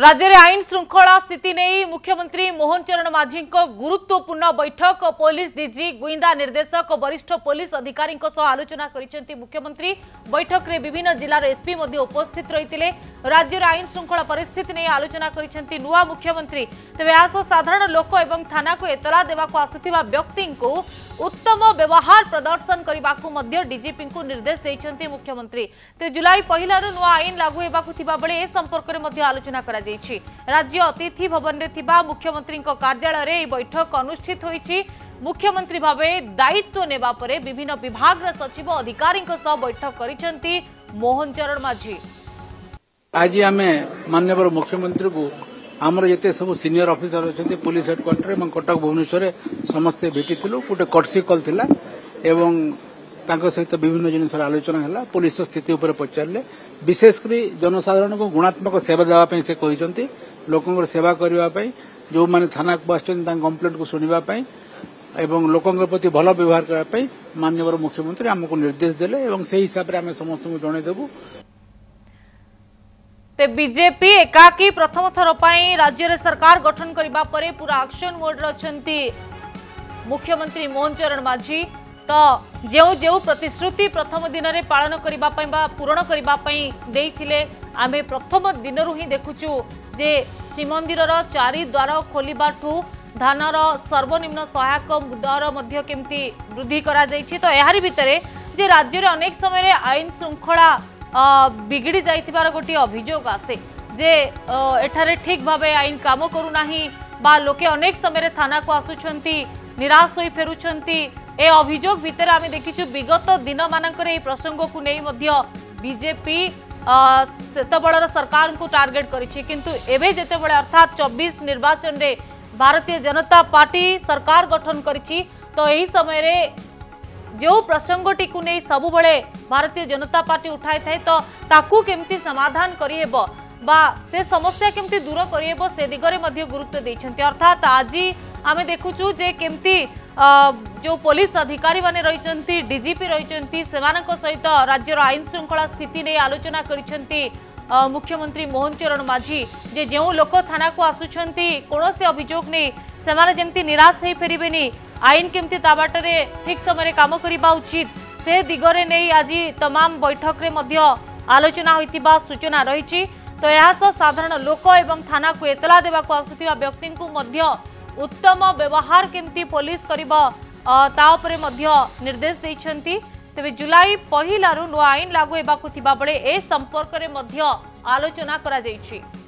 राज्य आईन श्रृंखला स्थिति नहीं मुख्यमंत्री मोहन चरण माझी गुरुत्वपूर्ण बैठक पुलिस डीजी गुइंदा निर्देशक वरिष्ठ पुलिस अधिकारी आलोचना कर मुख्यमंत्री बैठक में विभिन्न जिलार एसपी उपस्थित रही राज्य आईन श्रृंखला पिस्थित नहीं आलोचना कर नुआ मुख्यमंत्री तेज साधारण लोक और थाना को एतला देवाक आसुवा व्यक्ति उत्तम व्यवहार प्रदर्शन करने को डीजीपी को निर्देश देते मुख्यमंत्री ते जुलाई पहला नुआ आईन लागू होगा बेले ए संपर्क में आलोचना कर राज्य अतिथि भवन में मुख्यमंत्री कार्यालय में बैठक अनुषित हो मुख्यमंत्री भाव दायित्व ने विभिन्न विभाग सचिव अधिकारी बैठक कर मोहन चरण माझी आज आम मान्यवर मुख्यमंत्री को ଆମର ଯେତେ ସବୁ ସିନିୟର ଅଫିସର ଅଛନ୍ତି ପୋଲିସ ହେଡକ୍ୱାର୍ଟର ଏବଂ କଟକ ଭୁବନେଶ୍ୱରରେ ସମସ୍ତେ ଭେଟିଥିଲୁ ଗୋଟେ କଟ୍ସି କଲ୍ ଥିଲା ଏବଂ ତାଙ୍କ ସହିତ ବିଭିନ୍ନ ଜିନିଷର ଆଲୋଚନା ହେଲା ପୋଲିସର ସ୍ଥିତି ଉପରେ ପଚାରିଲେ ବିଶେଷ କରି ଜନସାଧାରଣଙ୍କୁ ଗୁଣାତ୍ମକ ସେବା ଦେବା ପାଇଁ ସେ କହିଛନ୍ତି ଲୋକଙ୍କର ସେବା କରିବା ପାଇଁ ଯେଉଁମାନେ ଥାନାକୁ ଆସିଛନ୍ତି ତାଙ୍କ କମ୍ପ୍ଲେଣ୍ଟକୁ ଶୁଣିବା ପାଇଁ ଏବଂ ଲୋକଙ୍କ ପ୍ରତି ଭଲ ବ୍ୟବହାର କରିବା ପାଇଁ ମାନ୍ୟବର ମୁଖ୍ୟମନ୍ତ୍ରୀ ଆମକୁ ନିର୍ଦ୍ଦେଶ ଦେଲେ ଏବଂ ସେହି ହିସାବରେ ଆମେ ସମସ୍ତଙ୍କୁ ଜଣାଇଦେବୁ ତେବେ ବିଜେପି ଏକାକୀ ପ୍ରଥମ ଥର ପାଇଁ ରାଜ୍ୟରେ ସରକାର ଗଠନ କରିବା ପରେ ପୁରା ଆକ୍ସନ୍ ମୋଡ଼ରେ ଅଛନ୍ତି ମୁଖ୍ୟମନ୍ତ୍ରୀ ମୋହନ ଚରଣ ମାଝୀ ତ ଯେଉଁ ଯେଉଁ ପ୍ରତିଶ୍ରୁତି ପ୍ରଥମ ଦିନରେ ପାଳନ କରିବା ପାଇଁ ବା ପୂରଣ କରିବା ପାଇଁ ଦେଇଥିଲେ ଆମେ ପ୍ରଥମ ଦିନରୁ ହିଁ ଦେଖୁଛୁ ଯେ ଶ୍ରୀମନ୍ଦିରର ଚାରି ଦ୍ୱାର ଖୋଲିବାଠୁ ଧାନର ସର୍ବନିମ୍ନ ସହାୟକ ଦର ମଧ୍ୟ କେମିତି ବୃଦ୍ଧି କରାଯାଇଛି ତ ଏହାରି ଭିତରେ ଯେ ରାଜ୍ୟରେ ଅନେକ ସମୟରେ ଆଇନ ଶୃଙ୍ଖଳା ବିଗିଡ଼ି ଯାଇଥିବାର ଗୋଟିଏ ଅଭିଯୋଗ ଆସେ ଯେ ଏଠାରେ ଠିକ୍ ଭାବେ ଆଇନ କାମ କରୁନାହିଁ ବା ଲୋକେ ଅନେକ ସମୟରେ ଥାନାକୁ ଆସୁଛନ୍ତି ନିରାଶ ହୋଇ ଫେରୁଛନ୍ତି ଏ ଅଭିଯୋଗ ଭିତରେ ଆମେ ଦେଖିଛୁ ବିଗତ ଦିନମାନଙ୍କରେ ଏହି ପ୍ରସଙ୍ଗକୁ ନେଇ ମଧ୍ୟ ବିଜେପି ସେତେବେଳର ସରକାରଙ୍କୁ ଟାର୍ଗେଟ୍ କରିଛି କିନ୍ତୁ ଏବେ ଯେତେବେଳେ ଅର୍ଥାତ୍ ଚବିଶ ନିର୍ବାଚନରେ ଭାରତୀୟ ଜନତା ପାର୍ଟି ସରକାର ଗଠନ କରିଛି ତ ଏହି ସମୟରେ जो प्रसंगटी को नहीं सब भारतीय जनता पार्टी उठाई थाए तो ताकू केमती समाधान करिहेब बा से समस्या केमती दूर करिहेब से दिगरे मध्ये गुरुत्व अर्थात आज आम देखु जे केमती जो पुलिस अधिकारी माने रही डीजीपी रही सेमानक सहित राज्यर आईन श्रृंखला स्थिति नहीं आलोचना कर मुख्यमंत्री मोहन चरण माझी जे जो लोक थाना को आसुंच कौन से अभोग नहीं से निराश हो फेरबे আইন কিমতে দাবাটারে ঠিক সময়ৰে কাম কৰিব আ উচিত সে দিগৰে নেহি আজি तमाम বৈঠকৰে মধ্য আলোচনা হৈতিবা সূচনা ৰৈচি তো ইয়া সা সাধাৰণ লোক আৰু থানা কো এটলা দেবা কো আসতিবা ব্যক্তি কো মধ্য উত্তম ব্যৱহাৰ কিমতে পোলিস কৰিব তা ওপৰে মধ্য নিৰ্দেশ দেইছন্তি তেবে জুলাই पहिलारু ন আইন লাগু এবাকু তিবা বলে এ সম্পৰ্কৰে মধ্য আলোচনা কৰা যাইচি